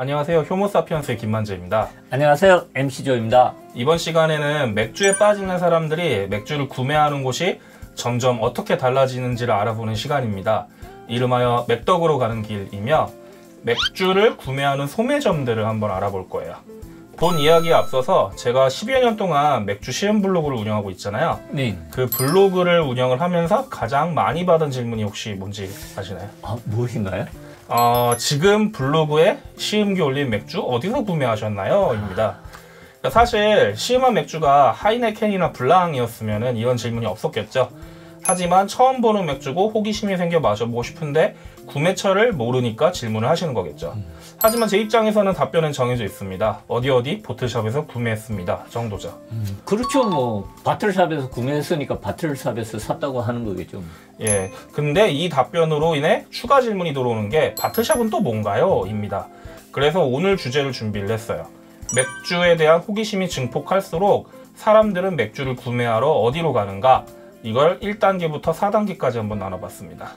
안녕하세요. 효모사피언스의 김만재입니다. 안녕하세요. MC조입니다. 이번 시간에는 맥주에 빠지는 사람들이 맥주를 구매하는 곳이 점점 어떻게 달라지는지를 알아보는 시간입니다. 이름하여 맥덕으로 가는 길이며 맥주를 구매하는 소매점들을 한번 알아볼 거예요. 본 이야기에 앞서서 제가 10여 년 동안 맥주 시험 블로그를 운영하고 있잖아요. 네. 그 블로그를 운영을 하면서 가장 많이 받은 질문이 혹시 뭔지 아시나요? 아, 무엇인가요? 어, 지금 블로그에 시음기 올린 맥주 어디서 구매하셨나요? 입니다. 그러니까 사실 시음한 맥주가 하이네켄이나 블랑이었으면 이런 질문이 없었겠죠. 하지만 처음 보는 맥주고 호기심이 생겨 마셔보고 싶은데 구매처를 모르니까 질문을 하시는 거겠죠. 하지만 제 입장에서는 답변은 정해져 있습니다. 어디 어디 보틀샵에서 구매했습니다. 정도죠. 음, 그렇죠. 뭐 바틀샵에서 구매했으니까 바틀샵에서 샀다고 하는 거겠죠. 예. 근데 이 답변으로 인해 추가 질문이 들어오는 게 바틀샵은 또 뭔가요? 입니다. 그래서 오늘 주제를 준비를 했어요. 맥주에 대한 호기심이 증폭할수록 사람들은 맥주를 구매하러 어디로 가는가? 이걸 1단계부터 4단계까지 한번 나눠봤습니다.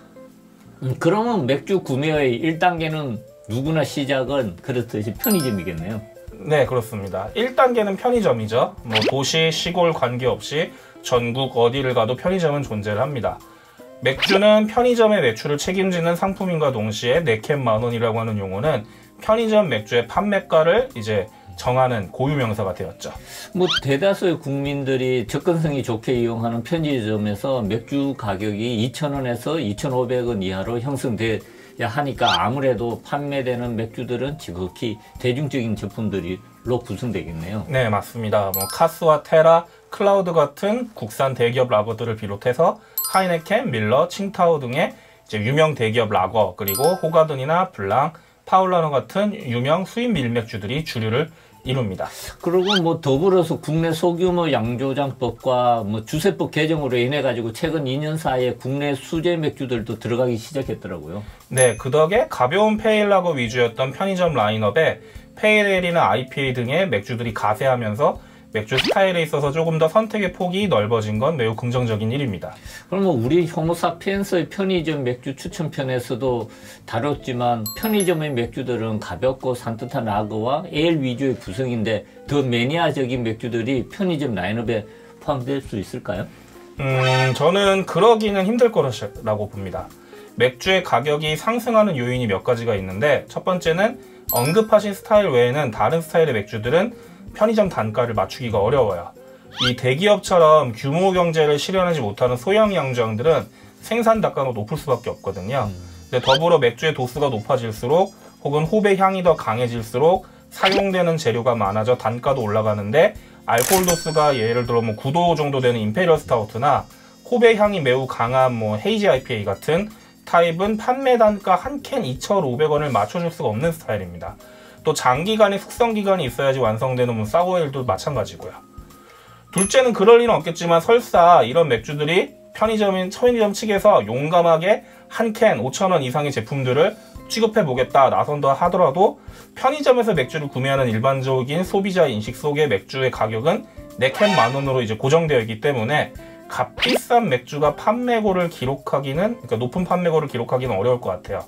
음, 그러면 맥주 구매의 1단계는 누구나 시작은 그렇듯이 편의점이겠네요. 네, 그렇습니다. 1단계는 편의점이죠. 뭐 도시, 시골 관계없이 전국 어디를 가도 편의점은 존재를 합니다. 맥주는 편의점의 매출을 책임지는 상품인과 동시에 네캔 만원이라고 하는 용어는 편의점 맥주의 판매가를 이제 정하는 고유 명사가 되었죠. 뭐 대다수의 국민들이 접근성이 좋게 이용하는 편의점에서 맥주 가격이 2,000원에서 2,500원 이하로 형성돼야 하니까 아무래도 판매되는 맥주들은 지극히 대중적인 제품들로 구성되겠네요. 네, 맞습니다. 뭐 카스와 테라, 클라우드 같은 국산 대기업 라거들을 비롯해서 하이네켄, 밀러, 칭타오 등의 유명 대기업 라거 그리고 호가든이나 블랑, 파울라노 같은 유명 수입 밀맥주들이 주류를 이룹니다. 그리고 뭐 더불어서 국내 소규모 양조장법과 뭐 주세법 개정으로 인해 가지고 최근 2년 사이에 국내 수제 맥주들도 들어가기 시작했더라고요. 네, 그 덕에 가벼운 페일라거 위주였던 편의점 라인업에 페일에일이나 IPA 등의 맥주들이 가세하면서 맥주 스타일에 있어서 조금 더 선택의 폭이 넓어진 건 매우 긍정적인 일입니다. 그럼 뭐 우리 호모사피엔스의 편의점 맥주 추천편에서도 다뤘지만 편의점의 맥주들은 가볍고 산뜻한 라거와 에일 위주의 구성인데 더 매니아적인 맥주들이 편의점 라인업에 포함될 수 있을까요? 음, 저는 그러기는 힘들 거라고 봅니다. 맥주의 가격이 상승하는 요인이 몇 가지가 있는데 첫 번째는 언급하신 스타일 외에는 다른 스타일의 맥주들은 편의점 단가를 맞추기가 어려워요. 이 대기업처럼 규모 경제를 실현하지 못하는 소형 양조장들은 생산 단가가 높을 수밖에 없거든요. 근데 더불어 맥주의 도수가 높아질수록 혹은 홉의 향이 더 강해질수록 사용되는 재료가 많아져 단가도 올라가는데 알코올 도수가 예를 들어 뭐 9도 정도 되는 임페리얼 스타우트나 홉의 향이 매우 강한 뭐 hazy IPA 같은 타입은 판매 단가 한 캔 2,500원을 맞춰줄 수가 없는 스타일입니다. 또 장기간의 숙성 기간이 있어야지 완성되는 뭐 사고일도 마찬가지고요. 둘째는 그럴 리는 없겠지만 설사 이런 맥주들이 편의점인 편의점 측에서 용감하게 한 캔 5천원 이상의 제품들을 취급해 보겠다 나선다 하더라도 편의점에서 맥주를 구매하는 일반적인 소비자 인식 속의 맥주의 가격은 4캔 만원으로 이제 고정되어 있기 때문에 값비싼 맥주가 판매고를 기록하기는 그러니까 높은 판매고를 기록하기는 어려울 것 같아요.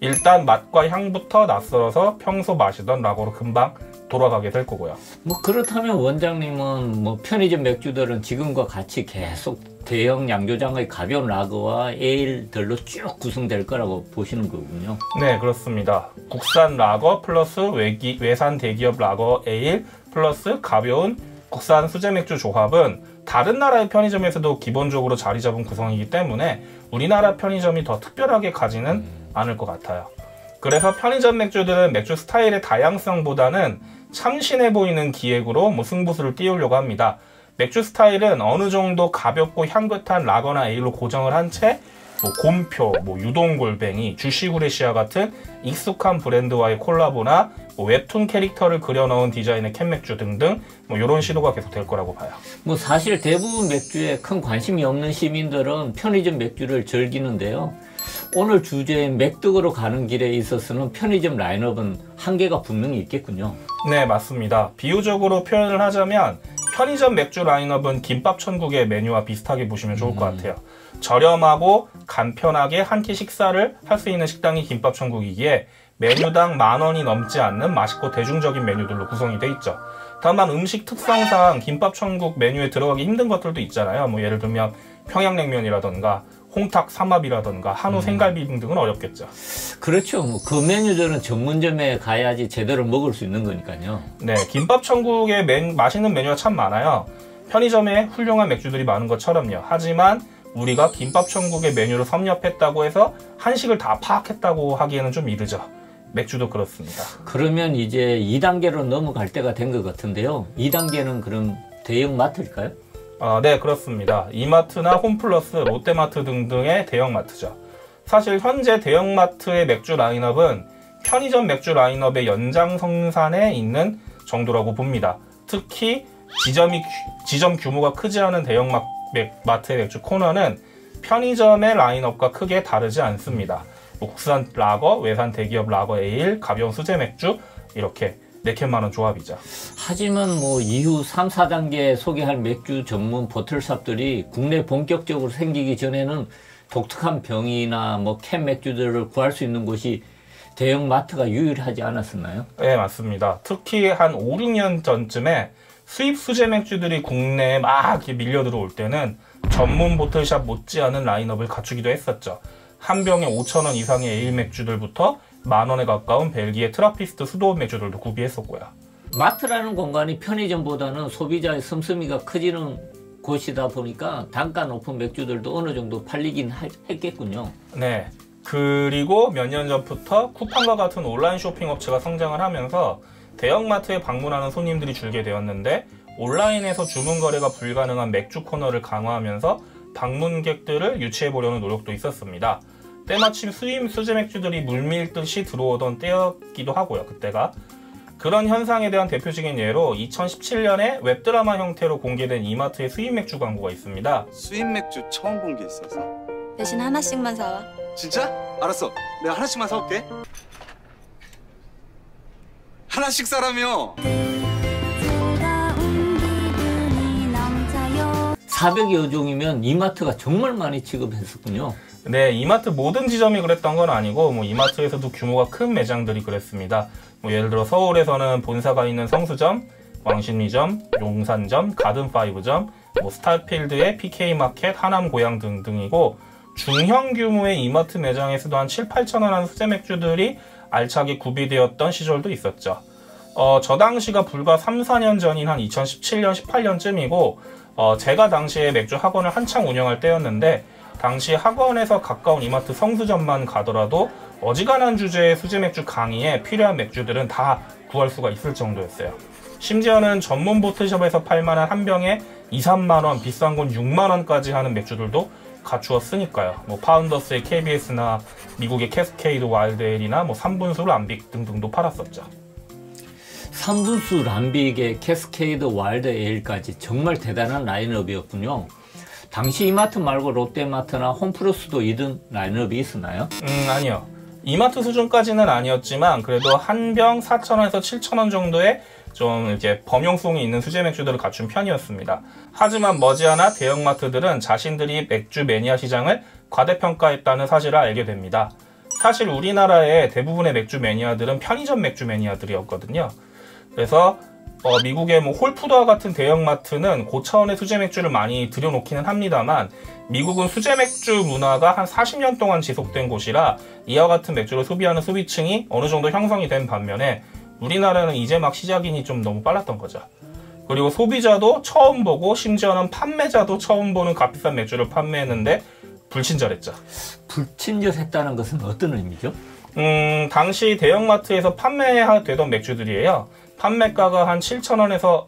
일단 맛과 향부터 낯설어서 평소 마시던 라거로 금방 돌아가게 될 거고요. 뭐 그렇다면 원장님은 뭐 편의점 맥주들은 지금과 같이 계속 대형 양조장의 가벼운 라거와 에일들로 쭉 구성될 거라고 보시는 거군요. 네, 그렇습니다. 국산 라거 플러스 외기, 외산 대기업 라거 에일 플러스 가벼운 국산 수제 맥주 조합은 다른 나라의 편의점에서도 기본적으로 자리 잡은 구성이기 때문에 우리나라 편의점이 더 특별하게 가지는 않을 것 같아요. 그래서 편의점 맥주들은 맥주 스타일의 다양성보다는 참신해 보이는 기획으로 뭐 승부수를 띄우려고 합니다. 맥주 스타일은 어느 정도 가볍고 향긋한 라거나 에일로 고정을 한 채 뭐 곰표, 뭐 유동골뱅이, 주시구레시아 같은 익숙한 브랜드와의 콜라보나 뭐 웹툰 캐릭터를 그려넣은 디자인의 캔맥주 등등 뭐 이런 시도가 계속 될 거라고 봐요. 뭐 사실 대부분 맥주에 큰 관심이 없는 시민들은 편의점 맥주를 즐기는데요. 오늘 주제인 맥덕으로 가는 길에 있어서는 편의점 라인업은 한계가 분명히 있겠군요. 네, 맞습니다. 비유적으로 표현을 하자면 편의점 맥주 라인업은 김밥 천국의 메뉴와 비슷하게 보시면 좋을 것 음. 같아요. 저렴하고 간편하게 한 끼 식사를 할 수 있는 식당이 김밥 천국이기에 메뉴당 만 원이 넘지 않는 맛있고 대중적인 메뉴들로 구성이 돼 있죠. 다만 음식 특성상 김밥 천국 메뉴에 들어가기 힘든 것들도 있잖아요. 뭐 예를 들면 평양냉면이라던가 홍탁 삼합이라던가 한우 생갈비 등은 어렵겠죠. 그렇죠. 뭐 그 메뉴들은 전문점에 가야지 제대로 먹을 수 있는 거니까요. 네, 김밥 천국의 메- 맛있는 메뉴가 참 많아요. 편의점에 훌륭한 맥주들이 많은 것처럼요. 하지만 우리가 김밥 천국의 메뉴를 섭렵했다고 해서 한식을 다 파악했다고 하기에는 좀 이르죠. 맥주도 그렇습니다. 그러면 이제 2단계로 넘어갈 때가 된 것 같은데요. 2단계는 그럼 대형 마트일까요? 아, 네, 그렇습니다. 이마트나 홈플러스, 롯데마트 등등의 대형마트죠. 사실 현재 대형마트의 맥주 라인업은 편의점 맥주 라인업의 연장성산에 있는 정도라고 봅니다. 특히 지점이 규- 지점 규모가 크지 않은 대형마트의 맥주 코너는 편의점의 라인업과 크게 다르지 않습니다. 뭐 국산 라거, 외산 대기업 라거 에일, 가벼운 수제 맥주 이렇게 네캔만원 조합이죠. 하지만 뭐 이후 3, 4단계 소개할 맥주 전문 보틀샵들이 국내 본격적으로 생기기 전에는 독특한 병이나 뭐 캔 맥주들을 구할 수 있는 곳이 대형 마트가 유일하지 않았었나요? 네, 맞습니다. 특히 한 5, 6년 전쯤에 수입 수제 맥주들이 국내에 막 밀려 들어올 때는 전문 보틀샵 못지않은 라인업을 갖추기도 했었죠. 한 병에 5,000원 이상의 에일 맥주들부터 만 원에 가까운 벨기에 트라피스트 수도원 맥주들도 구비했었고요. 마트라는 공간이 편의점보다는 소비자의 씀씀이가 커지는 곳이다 보니까 단가 높은 맥주들도 어느 정도 팔리긴 할- 했겠군요. 네. 그리고 몇 년 전부터 쿠팡과 같은 온라인 쇼핑 업체가 성장을 하면서 대형마트에 방문하는 손님들이 줄게 되었는데 온라인에서 주문 거래가 불가능한 맥주 코너를 강화하면서 방문객들을 유치해 보려는 노력도 있었습니다. 때마침 수입 수제 맥주들이 물밀듯이 들어오던 때였기도 하고요. 그때가 그런 현상에 대한 대표적인 예로 2017년에 웹드라마 형태로 공개된 이마트의 수입 맥주 광고가 있습니다. 수입 맥주 처음 본 게 있어서 대신 하나씩만 사와. 진짜? 알았어 내가 하나씩만 사올게 하나씩 사라며 400여 종이면 이마트가 정말 많이 취급했었군요. 네, 이마트 모든 지점이 그랬던 건 아니고 뭐 이마트에서도 규모가 큰 매장들이 그랬습니다. 뭐 예를 들어 서울에서는 본사가 있는 성수점, 왕십리점, 용산점, 가든파이브점, 뭐 스타필드의 PK마켓, 하남고양 등등이고 중형 규모의 이마트 매장에서도 한 7, 8천 원 하는 수제 맥주들이 알차게 구비되었던 시절도 있었죠. 어, 저 당시가 불과 3, 4년 전인 한 2017년, 18년쯤이고 어, 제가 당시에 맥주 학원을 한창 운영할 때였는데 당시 학원에서 가까운 이마트 성수점만 가더라도 어지간한 주제의 수제 맥주 강의에 필요한 맥주들은 다 구할 수가 있을 정도였어요. 심지어는 전문 보틀숍에서 팔만한 한 병에 2, 3만 원, 비싼 건 6만 원까지 하는 맥주들도 갖추었으니까요. 뭐 파운더스의 KBS나 미국의 캐스케이드 와일드 에일이나 뭐 3분수 람빅 등등도 팔았었죠. 3분수 람빅에 캐스케이드 와일드 에일까지 정말 대단한 라인업이었군요. 당시 이마트 말고 롯데마트나 홈플러스도 이런 라인업이 있었나요? 음, 아니요. 이마트 수준까지는 아니었지만 그래도 한 병 4,000원에서 7,000원 정도의 좀 이렇게 범용성이 있는 수제 맥주들을 갖춘 편이었습니다. 하지만 머지않아 대형마트들은 자신들이 맥주 매니아 시장을 과대평가했다는 사실을 알게 됩니다. 사실 우리나라의 대부분의 맥주 매니아들은 편의점 맥주 매니아들이었거든요. 그래서 어, 미국의 뭐 홀푸드와 같은 대형마트는 고차원의 수제 맥주를 많이 들여놓기는 합니다만 미국은 수제 맥주 문화가 한 40년 동안 지속된 곳이라 이와 같은 맥주를 소비하는 소비층이 어느 정도 형성이 된 반면에 우리나라는 이제 막 시작이니 좀 너무 빨랐던 거죠. 그리고 소비자도 처음 보고 심지어는 판매자도 처음 보는 값비싼 맥주를 판매했는데 불친절했죠. 불친절했다는 것은 어떤 의미죠? 음, 당시 대형마트에서 판매되던 맥주들이에요. 판매가가 한 7,000원에서